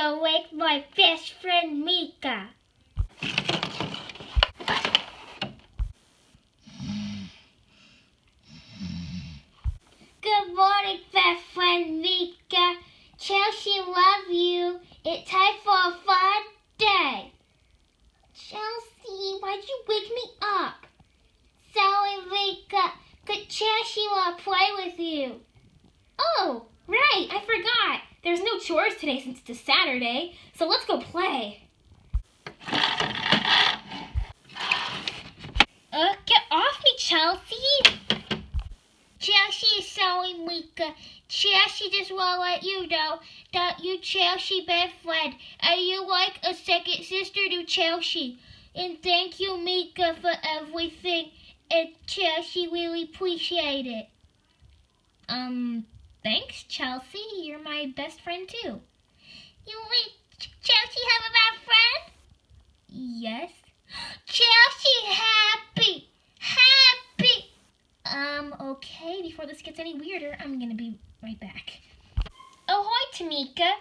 go wake my best friend Mika. Good morning, best friend Mika. Chelsea, love you. It's time for a fun day. Chelsea, why'd you wake me up? Sorry, Mika. Could Chelsea want to play with you? Oh, right, I forgot. There's no chores today since it's a Saturday, so let's go play. Uh, get off me, Chelsea! Chelsea is sorry, Mika. Chelsea just to let you know that you Chelsea best friend, and you like a second sister to Chelsea. And thank you, Mika, for everything. And Chelsea really appreciate it. Um, thanks, Chelsea. You're my best friend, too. You Ch- Chelsea have a best friend? Yes. Chelsea happy, happy. Um, okay, before this gets any weirder, I'm gonna be right back. Oh, hi, Tamika.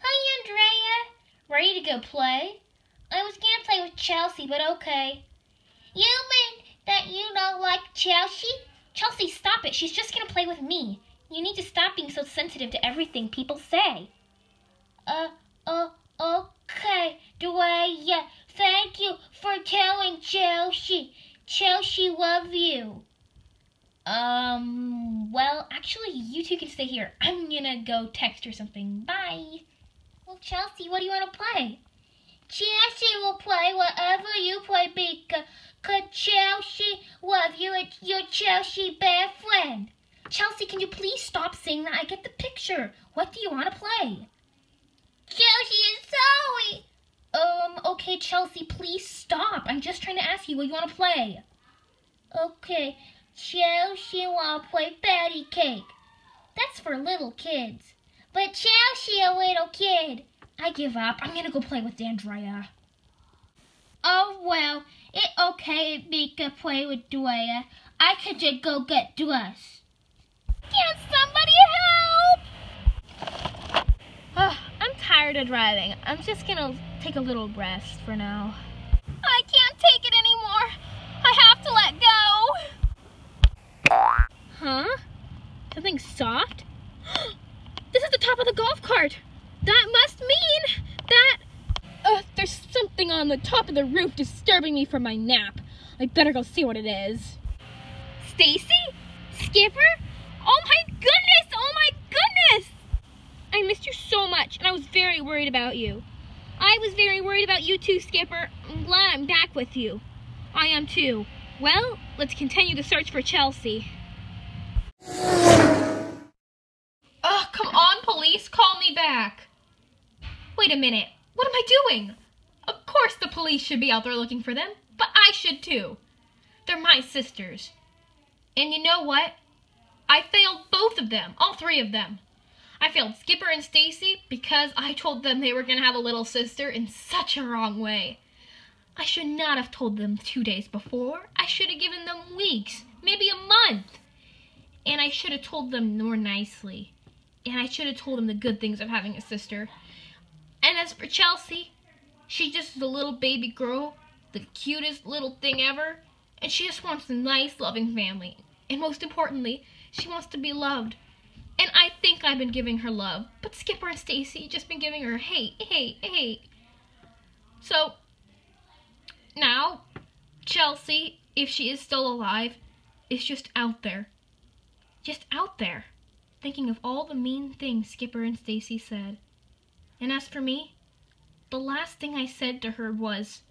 Hi, Andrea. Ready to go play? I was gonna play with Chelsea, but okay. You mean that you don't like Chelsea? Chelsea, stop it. She's just gonna play with me. You need to stop being so sensitive to everything people say. Uh, uh, okay, Dwayne. Thank you for telling Chelsea. Chelsea love you. Um, well, actually, you two can stay here. I'm gonna go text her something. Bye. Well, Chelsea, what do you want to play? Chelsea will play whatever you play, Mika. Cause Chelsea love you. It's your Chelsea best friend. Chelsea, can you please stop saying that? I get the picture. What do you want to play? Chelsea is sorry. Um, okay, Chelsea, please stop. I'm just trying to ask you what you want to play. Okay, Chelsea want to play patty cake. That's for little kids. But Chelsea a little kid. I give up. I'm gonna go play with Andrea. Oh well, it okay if Mika play with Drea. I could just go get dressed. Can somebody help? Oh, I'm tired of driving. I'm just gonna take a little rest for now. I can't take it anymore. I have to let go. Huh? Something soft? This is the top of the golf cart. That must mean that uh, there's something on the top of the roof disturbing me from my nap. I better go see what it is. Stacy? Skipper? Oh my goodness! Oh my goodness! I missed you so much, and I was very worried about you. I was very worried about you too, Skipper. I'm glad I'm back with you. I am too. Well, let's continue the search for Chelsea. Oh, come on, police. Call me back. Wait a minute. What am I doing? Of course the police should be out there looking for them, but I should too. They're my sisters. And you know what? I failed both of them, all three of them. I failed Skipper and Stacy because I told them they were going to have a little sister in such a wrong way. I should not have told them two days before. I should have given them weeks, maybe a month. And I should have told them more nicely. And I should have told them the good things of having a sister. And as for Chelsea, she just is a little baby girl, the cutest little thing ever. And she just wants a nice, loving family. And most importantly, she wants to be loved. And I think I've been giving her love, but Skipper and Stacy just been giving her hate, hate, hate. So now, Chelsea, if she is still alive, is just out there. Just out there, thinking of all the mean things Skipper and Stacy said. And as for me, the last thing I said to her was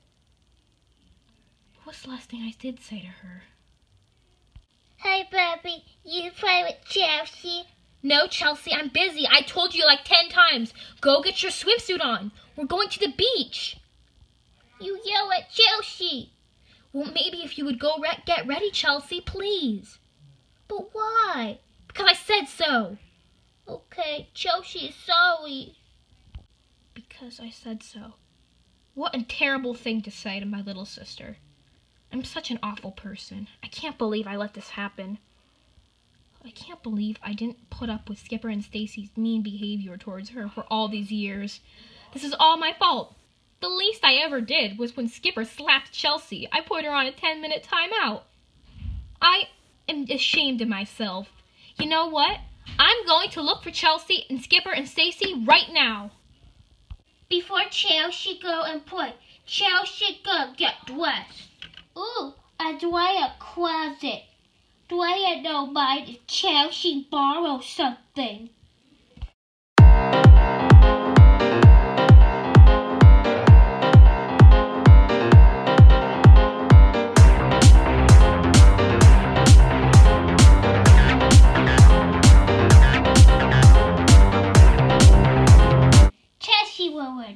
what's the last thing I did say to her? You play with Chelsea? No, Chelsea, I'm busy. I told you like ten times. Go get your swimsuit on. We're going to the beach. You yell at Chelsea. Well, maybe if you would go re- get ready, Chelsea, please. But why? Because I said so. Okay, Chelsea is sorry. Because I said so. What a terrible thing to say to my little sister. I'm such an awful person. I can't believe I let this happen. I can't believe I didn't put up with Skipper and Stacy's mean behavior towards her for all these years. This is all my fault. The least I ever did was when Skipper slapped Chelsea. I put her on a 10 minute timeout. I am ashamed of myself. You know what? I'm going to look for Chelsea and Skipper and Stacy right now. Before Chelsea go and play, Chelsea go get dressed. Ooh, a Dwyer closet. Dwyer don't mind if Chelsea borrow something.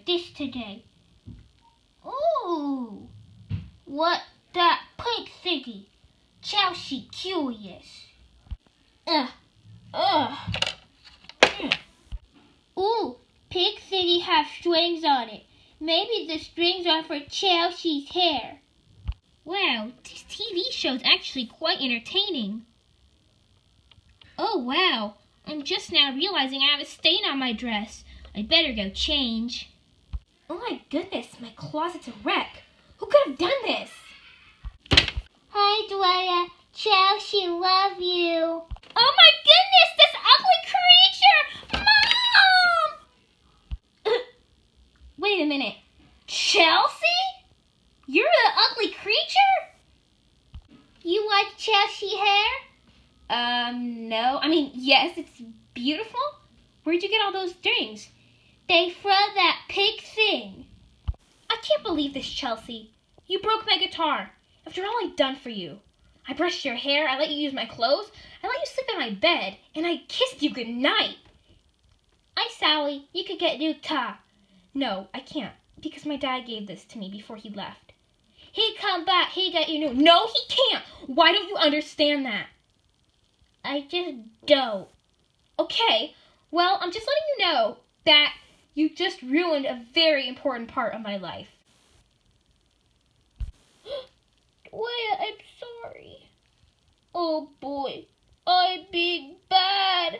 This today. Ooh, what that pink thingy? Chelsea curious. Ugh, ugh. Mm. Ooh, pink thingy has strings on it. Maybe the strings are for Chelsea's hair. Wow, this TV show's actually quite entertaining. Oh, wow. I'm just now realizing I have a stain on my dress. I better go change. Oh my goodness, my closet's a wreck. Who could have done this? Hi, Dwyer. Chelsea, love you. Oh my goodness, this ugly creature! Mom! Wait a minute. Chelsea? You're the ugly creature? You like Chelsea hair? Um, no. I mean, yes, it's beautiful. Where'd you get all those strings? They from that pig thing. I can't believe this, Chelsea. You broke my guitar. After all I've done for you. I brushed your hair, I let you use my clothes, I let you sleep in my bed, and I kissed you goodnight. I Sally, you could get new guitar. No, I can't, because my dad gave this to me before he left. He come back, he got you new. No, he can't. Why don't you understand that? I just don't. Okay, well, I'm just letting you know that you just ruined a very important part of my life. Wait, I'm. Oh boy, I'm being bad.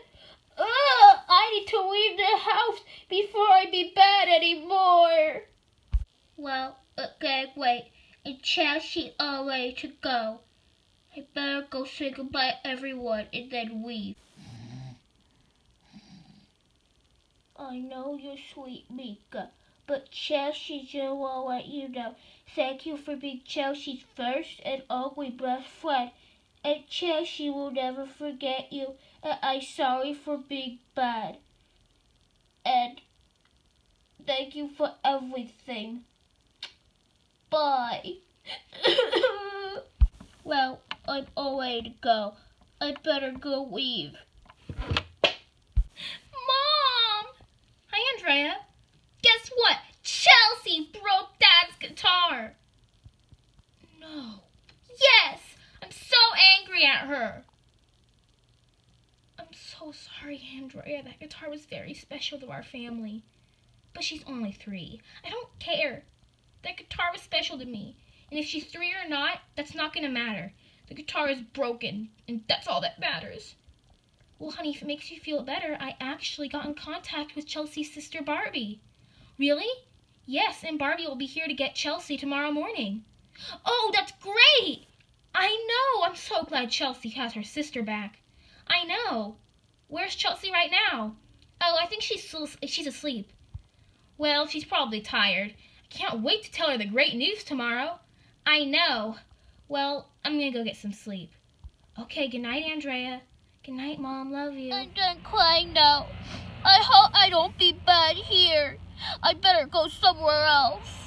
Ugh, I need to leave the house before I be bad anymore. Well, okay, wait. And Chelsea all ready to go. I better go say goodbye to everyone and then leave. I know you're sweet, Mika, but Chelsea just will let you know. Thank you for being Chelsea's first and only best friend. And Chelsea will never forget you. And I'm sorry for being bad. And thank you for everything. Bye. well, I'm all ready to go. I'd better go leave. Mom! Hi, Andrea. Guess what? Chelsea broke Dad's guitar. No. Yes! I'm so angry at her. I'm so sorry, Andrea. That guitar was very special to our family. But she's only three. I don't care. That guitar was special to me. And if she's three or not, that's not going to matter. The guitar is broken, and that's all that matters. Well, honey, if it makes you feel better, I actually got in contact with Chelsea's sister Barbie. Really? Yes, and Barbie will be here to get Chelsea tomorrow morning. Oh, that's great! I know! I'm so glad Chelsea has her sister back. I know. Where's Chelsea right now? Oh, I think she's still, she's asleep. Well, she's probably tired. I can't wait to tell her the great news tomorrow. I know. Well, I'm gonna go get some sleep. Okay, good night, Andrea. Good night, Mom. Love you. I'm done crying now. I hope I don't be bad here. I better go somewhere else.